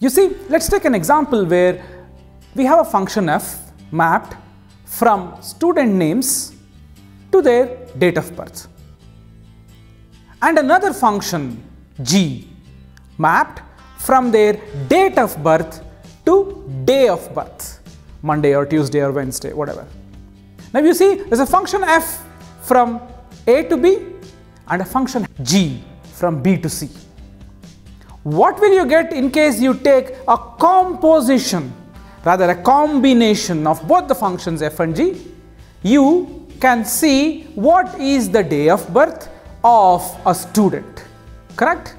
You see, let's take an example where we have a function f mapped from student names to their date of birth and another function g mapped from their date of birth to day of birth, Monday or Tuesday or Wednesday, whatever. Now you see there's a function f from a to b and a function g from b to c. What will you get in case you take a composition, rather a combination of both the functions f and g? You can see what is the day of birth of a student, correct?